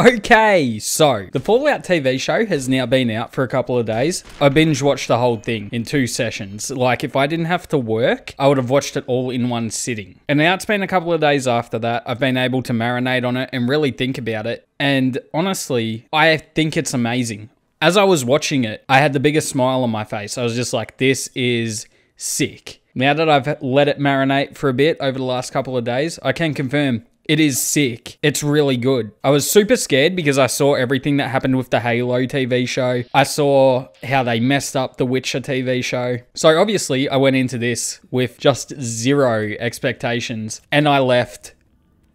Okay, so the Fallout TV show has now been out for a couple of days. I binge watched the whole thing in two sessions. Like, if I didn't have to work, I would have watched it all in one sitting. And now it's been a couple of days after that. I've been able to marinate on it and really think about it. And honestly, I think it's amazing. As I was watching it, I had the biggest smile on my face. I was just like, this is sick. Now that I've let it marinate for a bit over the last couple of days, I can confirm it is sick. It's really good. I was super scared because I saw everything that happened with the Halo TV show. I saw how they messed up the Witcher TV show. So obviously, I went into this with just zero expectations and I left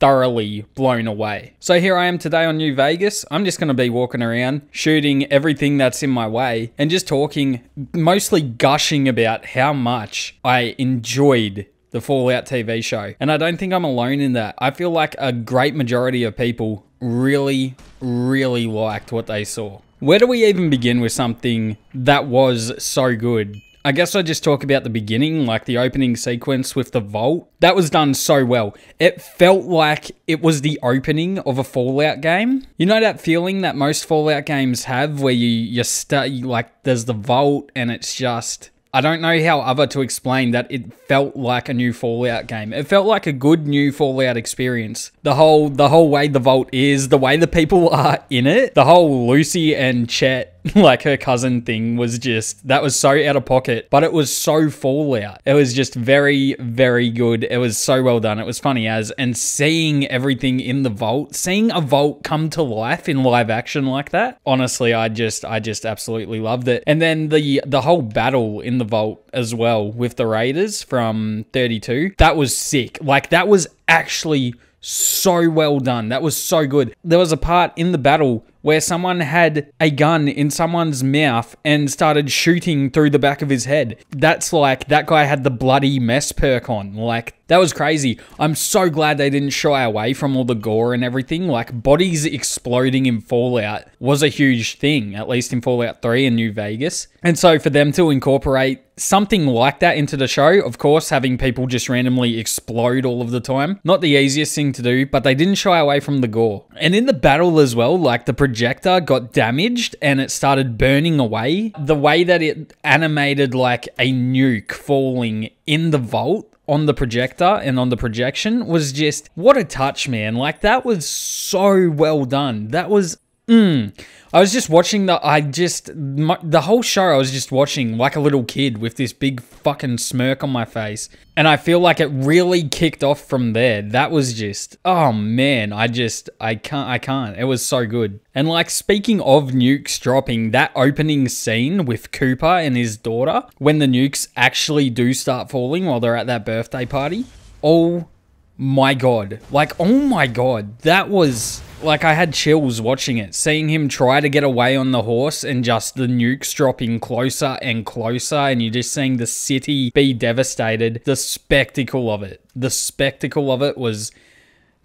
thoroughly blown away. So here I am today on New Vegas. I'm just going to be walking around, shooting everything that's in my way, and just talking, mostly gushing about how much I enjoyed the Fallout TV show. And I don't think I'm alone in that. I feel like a great majority of people really, really liked what they saw. Where do we even begin with something that was so good? I guess I just talk about the beginning, like the opening sequence with the vault. That was done so well. It felt like it was the opening of a Fallout game. You know that feeling that most Fallout games have where you you start like there's the vault and it's just I don't know how other to explain that it felt like a new Fallout game. It felt like a good new Fallout experience. The whole the whole way the vault is, the way the people are in it, the whole Lucy and Chet like her cousin thing was just that was so out of pocket, but it was so Fallout. It was just very very good. It was so well done. It was funny as and seeing everything in the vault, seeing a vault come to life in live action like that. Honestly, I just I just absolutely loved it. And then the the whole battle in the vault as well with the Raiders from 32. That was sick. Like that was actually so well done. That was so good. There was a part in the battle where someone had a gun in someone's mouth and started shooting through the back of his head. That's like that guy had the bloody mess perk on. Like that was crazy. I'm so glad they didn't shy away from all the gore and everything. Like bodies exploding in Fallout was a huge thing, at least in Fallout 3 and New Vegas. And so for them to incorporate something like that into the show, of course, having people just randomly explode all of the time, not the easiest thing to do, but they didn't shy away from the gore. And in the battle as well, like the projector got damaged and it started burning away. The way that it animated like a nuke falling in the vault on the projector and on the projection was just what a touch, man. Like that was so well done. That was Mm. I was just watching the. I just my, the whole show. I was just watching like a little kid with this big fucking smirk on my face, and I feel like it really kicked off from there. That was just. Oh man, I just. I can't. I can't. It was so good. And like speaking of nukes dropping, that opening scene with Cooper and his daughter when the nukes actually do start falling while they're at that birthday party. Oh my god! Like oh my god, that was like I had chills watching it, seeing him try to get away on the horse and just the nukes dropping closer and closer, and you're just seeing the city be devastated. The spectacle of it, the spectacle of it was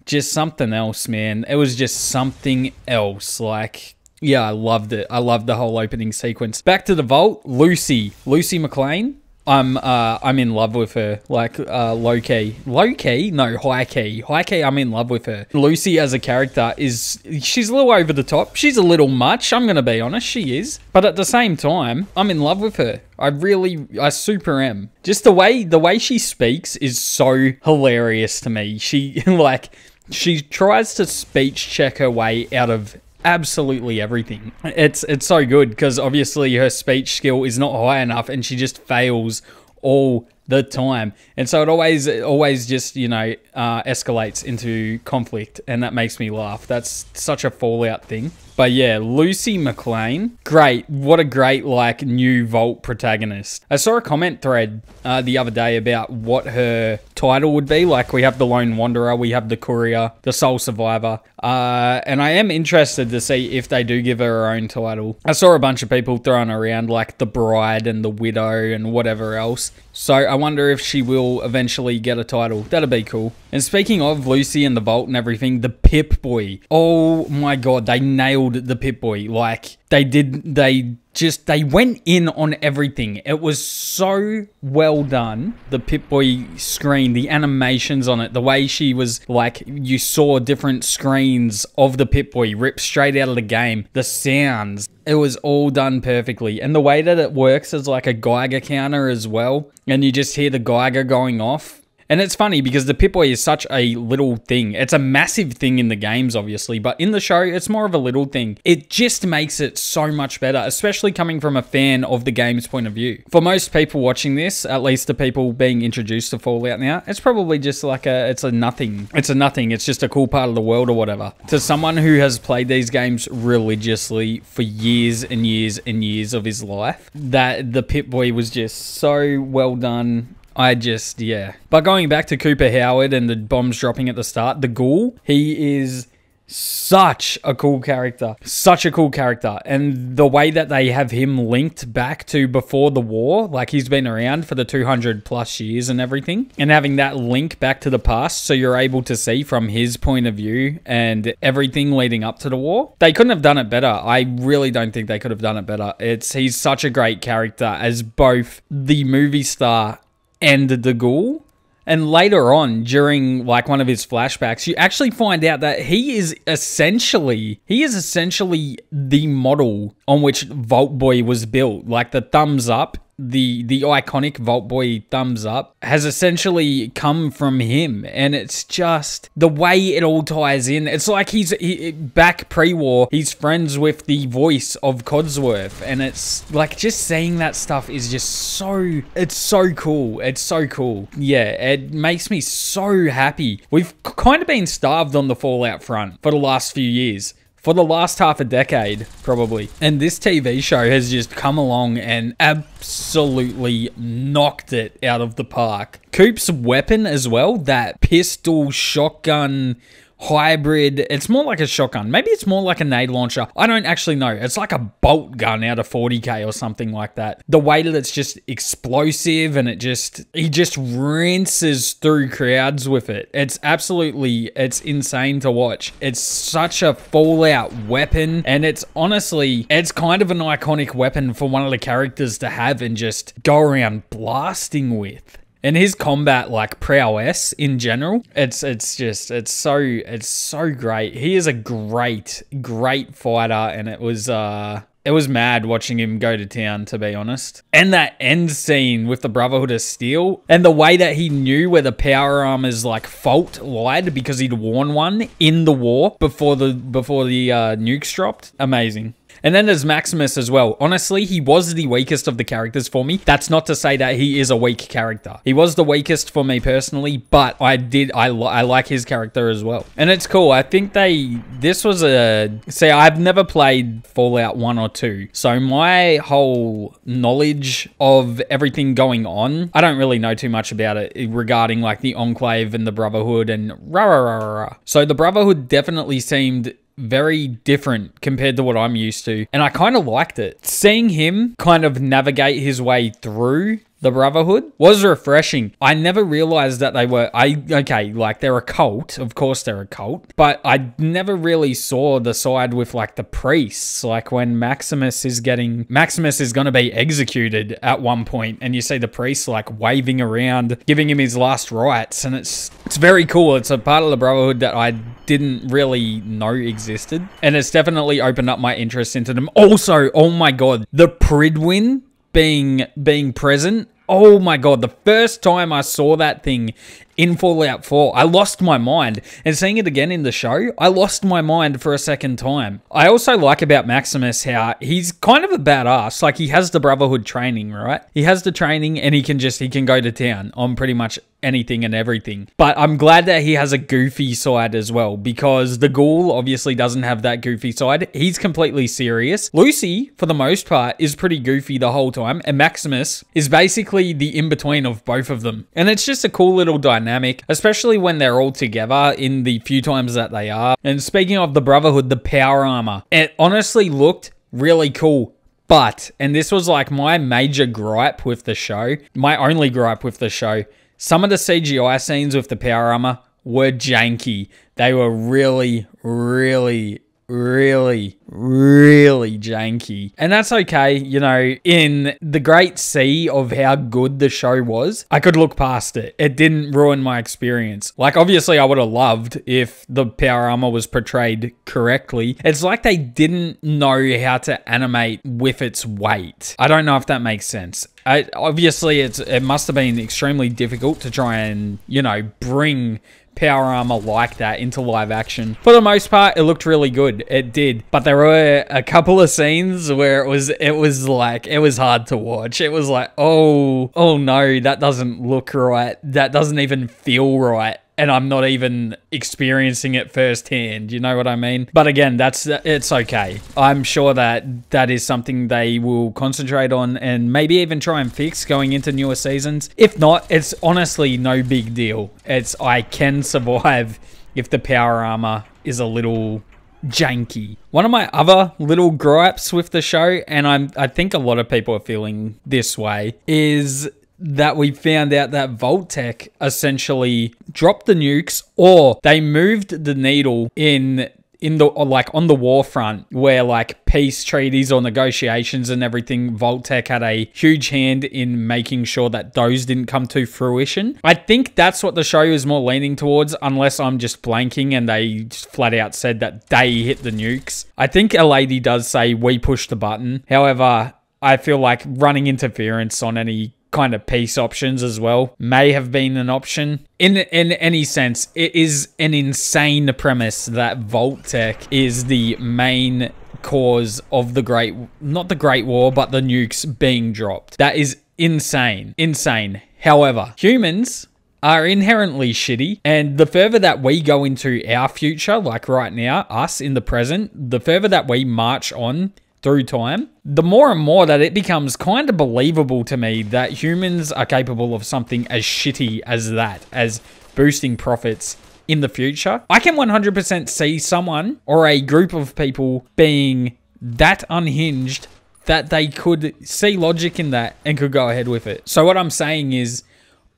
just something else, man. It was just something else. Like, yeah, I loved it. I loved the whole opening sequence. Back to the vault, Lucy, Lucy McLean. I'm uh I'm in love with her. Like uh low key. Low key? No, high key. High key, I'm in love with her. Lucy as a character is she's a little over the top. She's a little much, I'm gonna be honest, she is. But at the same time, I'm in love with her. I really I super am. Just the way the way she speaks is so hilarious to me. She like she tries to speech check her way out of absolutely everything. It's it's so good because obviously her speech skill is not high enough and she just fails all the time. And so it always always just, you know, uh, escalates into conflict and that makes me laugh. That's such a fallout thing. But yeah, Lucy McLean, great. What a great, like, new Vault protagonist. I saw a comment thread uh, the other day about what her title would be. Like, we have the Lone Wanderer, we have the Courier, the Sole Survivor. Uh, and I am interested to see if they do give her her own title. I saw a bunch of people throwing around, like, the Bride and the Widow and whatever else. So I wonder if she will eventually get a title. That'd be cool. And speaking of Lucy and the Vault and everything, the Pip Boy. Oh my god, they nailed nailed the Pip Boy. Like they did, they just they went in on everything. It was so well done. The Pip Boy screen, the animations on it, the way she was like, you saw different screens of the Pip Boy ripped straight out of the game. The sounds, it was all done perfectly, and the way that it works as like a Geiger counter as well, and you just hear the Geiger going off and it's funny because the Pip-Boy is such a little thing. It's a massive thing in the games, obviously, but in the show, it's more of a little thing. It just makes it so much better, especially coming from a fan of the game's point of view. For most people watching this, at least the people being introduced to Fallout now, it's probably just like a, it's a nothing. It's a nothing. It's just a cool part of the world or whatever. To someone who has played these games religiously for years and years and years of his life, that the Pip-Boy was just so well done I just, yeah. But going back to Cooper Howard and the bombs dropping at the start, the ghoul, he is such a cool character. Such a cool character. And the way that they have him linked back to before the war, like he's been around for the 200 plus years and everything, and having that link back to the past so you're able to see from his point of view and everything leading up to the war. They couldn't have done it better. I really don't think they could have done it better. It's he's such a great character as both the movie star and the ghoul. And later on, during like one of his flashbacks, you actually find out that he is essentially he is essentially the model on which Vault Boy was built. Like the thumbs up the the iconic Vault Boy thumbs up has essentially come from him, and it's just the way it all ties in. It's like he's he, back pre-war. He's friends with the voice of Codsworth, and it's like just seeing that stuff is just so. It's so cool. It's so cool. Yeah, it makes me so happy. We've kind of been starved on the Fallout front for the last few years for the last half a decade, probably. And this TV show has just come along and absolutely knocked it out of the park. Coop's weapon as well, that pistol shotgun hybrid. It's more like a shotgun. Maybe it's more like a nade launcher. I don't actually know. It's like a bolt gun out of 40k or something like that. The way that it's just explosive and it just he just rinses through crowds with it. It's absolutely it's insane to watch. It's such a fallout weapon and it's honestly it's kind of an iconic weapon for one of the characters to have and just go around blasting with and his combat like prowess in general it's it's just it's so it's so great he is a great great fighter and it was uh it was mad watching him go to town, to be honest. And that end scene with the Brotherhood of Steel, and the way that he knew where the power armor's like fault lied because he'd worn one in the war before the before the uh, nukes dropped. Amazing. And then there's Maximus as well. Honestly, he was the weakest of the characters for me. That's not to say that he is a weak character. He was the weakest for me personally, but I did, I, li I like his character as well. And it's cool. I think they, this was a, see, I've never played Fallout 1 or 2. So my whole knowledge of everything going on, I don't really know too much about it regarding like the Enclave and the Brotherhood and rah rah rah rah. So the Brotherhood definitely seemed very different compared to what I'm used to. And I kind of liked it. Seeing him kind of navigate his way through the Brotherhood was refreshing. I never realized that they were I okay, like they're a cult. Of course they're a cult, but I never really saw the side with like the priests, like when Maximus is getting Maximus is going to be executed at one point and you see the priests like waving around, giving him his last rites and it's it's very cool. It's a part of the Brotherhood that I didn't really know existed and it's definitely opened up my interest into them. Also, oh my god, the Prydwen being being present. Oh my god, the first time I saw that thing in Fallout 4, I lost my mind. And seeing it again in the show, I lost my mind for a second time. I also like about Maximus how he's kind of a badass. Like he has the Brotherhood training, right? He has the training and he can just he can go to town on pretty much anything and everything. But I'm glad that he has a goofy side as well because the ghoul obviously doesn't have that goofy side. He's completely serious. Lucy, for the most part, is pretty goofy the whole time, and Maximus is basically the in between of both of them. And it's just a cool little dynamic, especially when they're all together in the few times that they are. And speaking of the Brotherhood, the power armor, it honestly looked really cool. But, and this was like my major gripe with the show, my only gripe with the show, some of the CGI scenes with the power armor were janky. They were really, really, really, really janky. And that's okay. You know, in the great sea of how good the show was, I could look past it. It didn't ruin my experience. Like, obviously, I would have loved if the power armor was portrayed correctly. It's like they didn't know how to animate with its weight. I don't know if that makes sense. I, obviously, it's it must have been extremely difficult to try and you know bring power armor like that into live action. For the most part, it looked really good. It did. But there were a couple of scenes where it was it was like it was hard to watch. It was like, "Oh, oh no, that doesn't look right. That doesn't even feel right." And I'm not even experiencing it firsthand. You know what I mean? But again, that's it's okay. I'm sure that that is something they will concentrate on and maybe even try and fix going into newer seasons. If not, it's honestly no big deal. It's I can survive if the power armor is a little janky. One of my other little gripes with the show, and I'm I think a lot of people are feeling this way, is that we found out that Vault-Tec essentially dropped the nukes or they moved the needle in in the like on the war front where like peace treaties or negotiations and everything Vault-Tec had a huge hand in making sure that those didn't come to fruition. I think that's what the show is more leaning towards unless i'm just blanking and they just flat out said that they hit the nukes. I think a lady does say we pushed the button. However i feel like running interference on any kind of peace options as well may have been an option. In in any sense, it is an insane premise that Vault-Tec is the main cause of the Great not the Great War, but the nukes being dropped. That is insane. Insane. However, humans are inherently shitty. And the further that we go into our future, like right now, us in the present, the further that we march on through time, the more and more that it becomes kind of believable to me that humans are capable of something as shitty as that, as boosting profits in the future. I can 100% see someone or a group of people being that unhinged that they could see logic in that and could go ahead with it. So what I'm saying is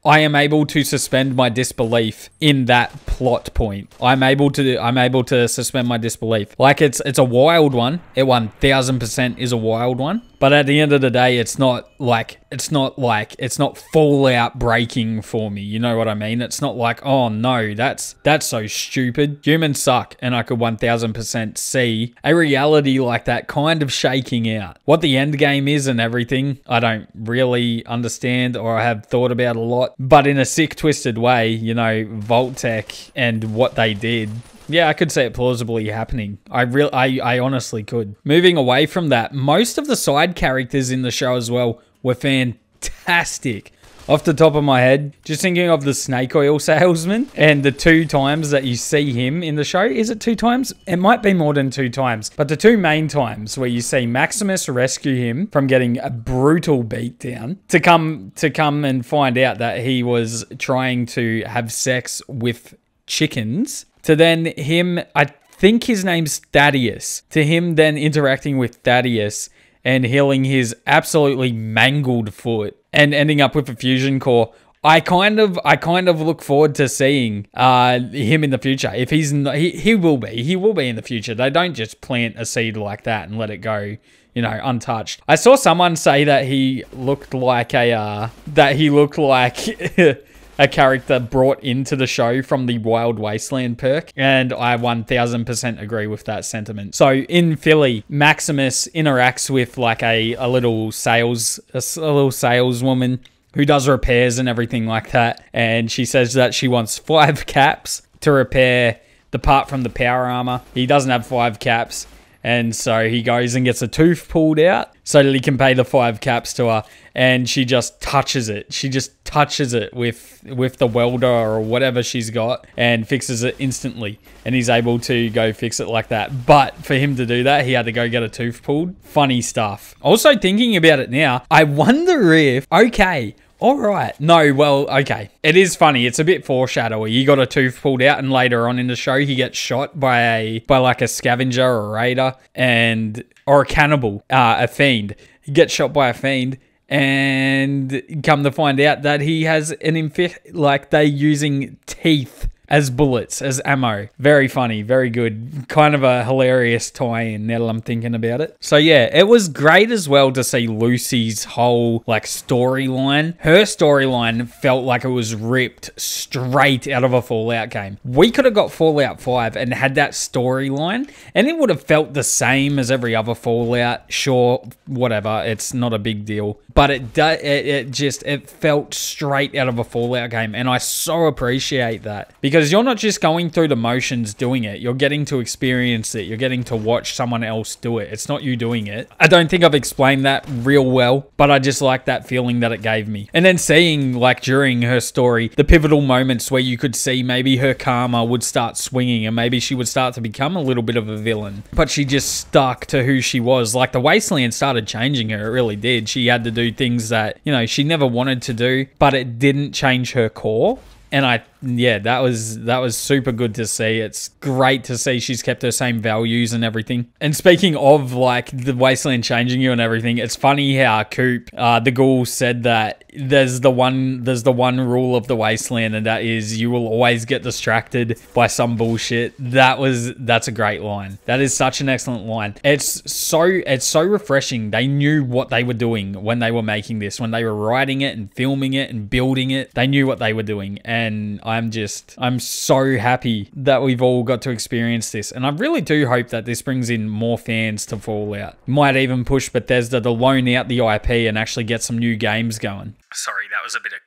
I am able to suspend my disbelief in that plot point. I'm able to I'm able to suspend my disbelief. Like it's it's a wild one. It 1000% is a wild one. But at the end of the day, it's not like it's not like it's not fallout breaking for me. You know what I mean? It's not like, oh no, that's that's so stupid. Humans suck, and I could 1000% see a reality like that kind of shaking out. What the end game is and everything, I don't really understand or I have thought about a lot. But in a sick, twisted way, you know, Vault-Tec and what they did yeah, I could see it plausibly happening. I real I, I honestly could. Moving away from that, most of the side characters in the show as well were fantastic. Off the top of my head, just thinking of the snake oil salesman and the two times that you see him in the show. Is it two times? It might be more than two times, but the two main times where you see Maximus rescue him from getting a brutal beatdown to come to come and find out that he was trying to have sex with chickens to then him, I think his name's Thaddeus, to him then interacting with Thaddeus and healing his absolutely mangled foot and ending up with a fusion core. I kind of, I kind of look forward to seeing uh, him in the future. If he's, not, he, he will be, he will be in the future. They don't just plant a seed like that and let it go, you know, untouched. I saw someone say that he looked like a, uh, that he looked like a character brought into the show from the Wild Wasteland perk, and I 1000% agree with that sentiment. So in Filly, Maximus interacts with like a, a little sales, a, a little saleswoman who does repairs and everything like that, and she says that she wants five caps to repair the part from the power armor. He doesn't have five caps. And so he goes and gets a tooth pulled out so that he can pay the five caps to her. And she just touches it. She just touches it with with the welder or whatever she's got and fixes it instantly. And he's able to go fix it like that. But for him to do that, he had to go get a tooth pulled. Funny stuff. Also thinking about it now, I wonder if okay, all right. No, well, okay. It is funny. It's a bit foreshadowy. He got a tooth pulled out, and later on in the show, he gets shot by a by like a scavenger or a raider, and or a cannibal, uh, a fiend. He gets shot by a fiend, and come to find out that he has an infi- like they using teeth as bullets, as ammo. Very funny, very good. Kind of a hilarious tie-in now that I'm thinking about it. So yeah, it was great as well to see Lucy's whole like storyline. Her storyline felt like it was ripped straight out of a Fallout game. We could have got Fallout 5 and had that storyline and it would have felt the same as every other Fallout. Sure, whatever, it's not a big deal. But it, it, it just, it felt straight out of a Fallout game and I so appreciate that because you're not just going through the motions doing it, you're getting to experience it, you're getting to watch someone else do it. It's not you doing it. I don't think I've explained that real well, but I just like that feeling that it gave me. And then seeing, like, during her story, the pivotal moments where you could see maybe her karma would start swinging and maybe she would start to become a little bit of a villain, but she just stuck to who she was. Like, the Wasteland started changing her, it really did. She had to do things that, you know, she never wanted to do, but it didn't change her core and I yeah, that was that was super good to see. It's great to see she's kept her same values and everything. And speaking of like the wasteland changing you and everything, it's funny how Coop, uh, the ghoul, said that there's the one there's the one rule of the wasteland, and that is you will always get distracted by some bullshit. That was that's a great line. That is such an excellent line. It's so it's so refreshing. They knew what they were doing when they were making this, when they were writing it and filming it and building it. They knew what they were doing, and I'm just, I'm so happy that we've all got to experience this. And I really do hope that this brings in more fans to Fallout. Might even push Bethesda to loan out the IP and actually get some new games going. Sorry, that was a bit of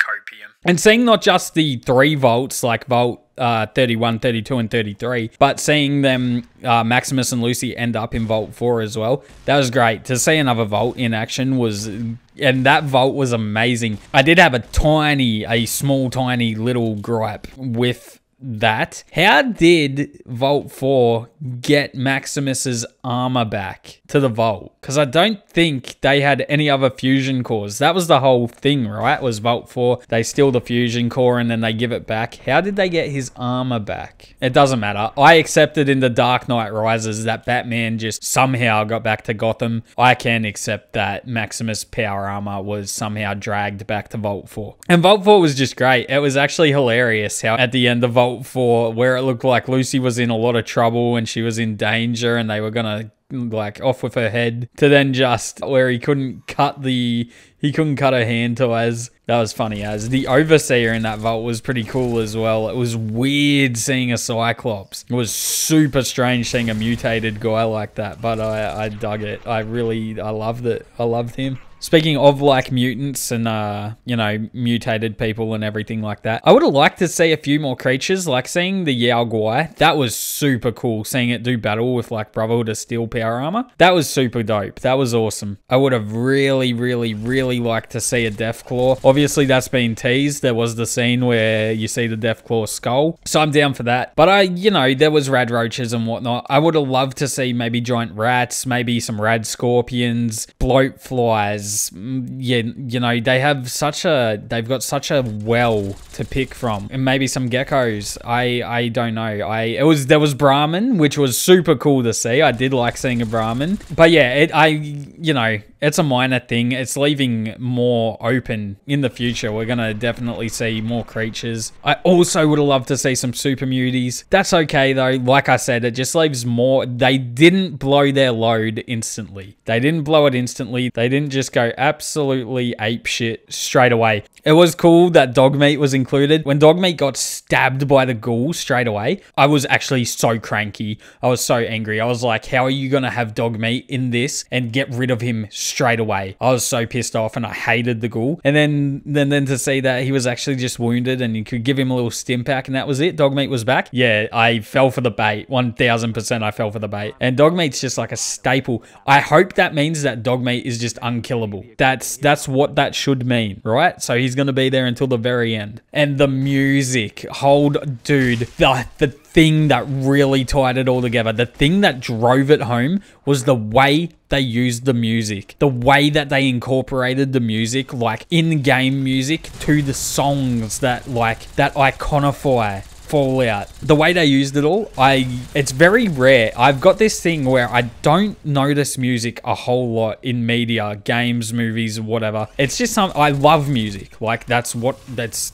And seeing not just the three vaults, like Vault uh, 31, 32, and 33. But seeing them, uh, Maximus and Lucy, end up in Vault 4 as well, that was great. To see another Vault in action was, and that Vault was amazing. I did have a tiny, a small, tiny little gripe with that. How did Vault 4 get Maximus's armor back to the Vault? Because I don't think they had any other fusion cores. That was the whole thing, right? Was Vault 4, they steal the fusion core and then they give it back. How did they get his armor back? It doesn't matter. I accepted in the Dark Knight Rises that Batman just somehow got back to Gotham. I can accept that Maximus power armor was somehow dragged back to Vault 4. And Vault 4 was just great. It was actually hilarious how at the end of Vault 4, where it looked like Lucy was in a lot of trouble and she was in danger and they were to like off with her head to then just where he couldn't cut the he couldn't cut her hand to as that was funny as the overseer in that vault was pretty cool as well. It was weird seeing a cyclops. It was super strange seeing a mutated guy like that but i i dug it. I really i loved it. I loved him Speaking of like mutants and uh, you know, mutated people and everything like that, I would have liked to see a few more creatures, like seeing the Yao Guai. That was super cool, seeing it do battle with like Brotherhood of Steel power armor. That was super dope. That was awesome. I would have really, really, really liked to see a Deathclaw. Obviously, that's been teased. There was the scene where you see the Deathclaw skull. So I'm down for that. But I, you know, there was rad roaches and whatnot. I would have loved to see maybe giant rats, maybe some rad scorpions, bloat flies, Mm, yeah, you know, they have such a, they've got such a well to pick from. And maybe some geckos. I, I don't know. I, it was, there was Brahmin, which was super cool to see. I did like seeing a Brahmin. But yeah, it, I, you know, it's a minor thing. It's leaving more open in the future. We're going to definitely see more creatures. I also would have loved to see some super muties. That's okay though. Like I said, it just leaves more. They didn't blow their load instantly. They didn't blow it instantly. They didn't just go absolutely ape shit straight away. It was cool that dog meat was included. When dog meat got stabbed by the ghoul straight away, I was actually so cranky. I was so angry. I was like, how are you going to have dog meat in this and get rid of him away? I was so pissed off and I hated the ghoul. And then, then, then to see that he was actually just wounded and you could give him a little stim pack and that was it. Dogmeat was back. Yeah, I fell for the bait. 1000% I fell for the bait. And Dogmeat's just like a staple. I hope that means that Dogmeat is just unkillable. That's that's what that should mean, right? So he's going to be there until the very end. And the music, hold dude, the the thing that really tied it all together, the thing that drove it home was the way they used the music, the way that they incorporated the music, like in-game music, to the songs that like that iconify Fallout. The way they used it all, I it's very rare. I've got this thing where I don't notice music a whole lot in media, games, movies, whatever. It's just some I love music. Like that's what that's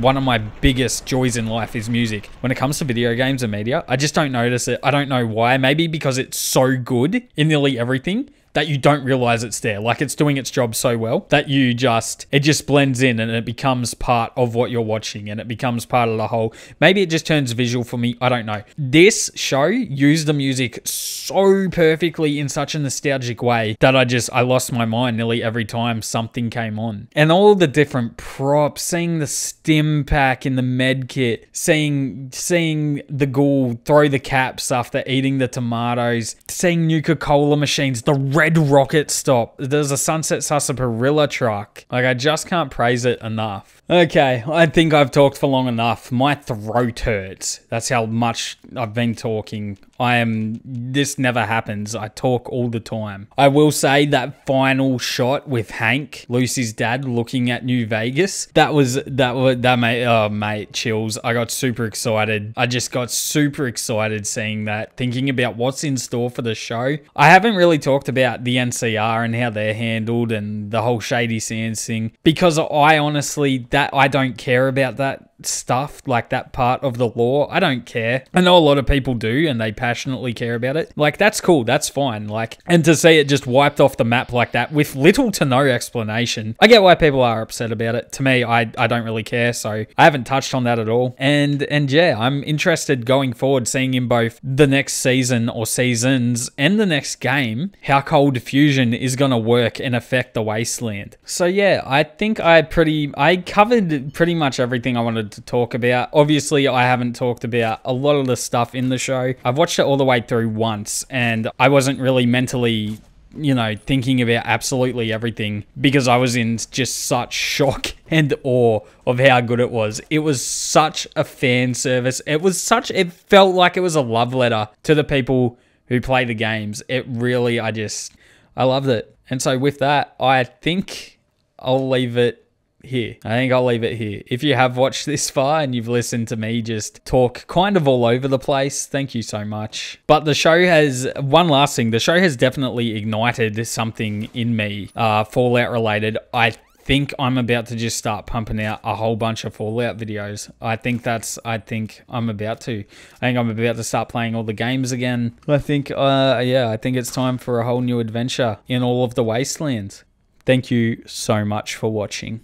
one of my biggest joys in life is music. When it comes to video games and media, I just don't notice it. I don't know why. Maybe because it's so good in nearly everything that you don't realize it's there. Like it's doing its job so well that you just, it just blends in and it becomes part of what you're watching and it becomes part of the whole. Maybe it just turns visual for me. I don't know. This show used the music so perfectly in such a nostalgic way that I just, I lost my mind nearly every time something came on. And all the different props, seeing the stim pack in the med kit, seeing, seeing the ghoul throw the caps after eating the tomatoes, seeing Nuka Cola machines, the red rocket stop. There's a Sunset Sarsaparilla truck. Like, I just can't praise it enough. Okay, I think I've talked for long enough. My throat hurts. That's how much I've been talking. I am. This never happens. I talk all the time. I will say that final shot with Hank, Lucy's dad, looking at New Vegas. That was that was that made oh mate chills. I got super excited. I just got super excited seeing that. Thinking about what's in store for the show. I haven't really talked about the NCR and how they're handled and the whole Shady Sands thing because I honestly that I don't care about that stuff, like that part of the lore. I don't care. I know a lot of people do and they passionately care about it. Like, that's cool. That's fine. Like, and to see it just wiped off the map like that with little to no explanation, I get why people are upset about it. To me, I, I don't really care. So I haven't touched on that at all. And, and yeah, I'm interested going forward, seeing in both the next season or seasons and the next game, how Cold Fusion is going to work and affect the Wasteland. So yeah, I think I pretty, I covered pretty much everything I wanted to talk about. Obviously, I haven't talked about a lot of the stuff in the show. I've watched it all the way through once, and I wasn't really mentally you know, thinking about absolutely everything because I was in just such shock and awe of how good it was. It was such a fan service. It was such, it felt like it was a love letter to the people who play the games. It really, I just, I loved it. And so with that, I think I'll leave it here. I think I'll leave it here. If you have watched this far and you've listened to me just talk kind of all over the place, thank you so much. But the show has, one last thing, the show has definitely ignited something in me, uh, Fallout related. I think I'm about to just start pumping out a whole bunch of Fallout videos. I think that's, I think I'm about to. I think I'm about to start playing all the games again. I think, uh, yeah, I think it's time for a whole new adventure in all of the wastelands. Thank you so much for watching.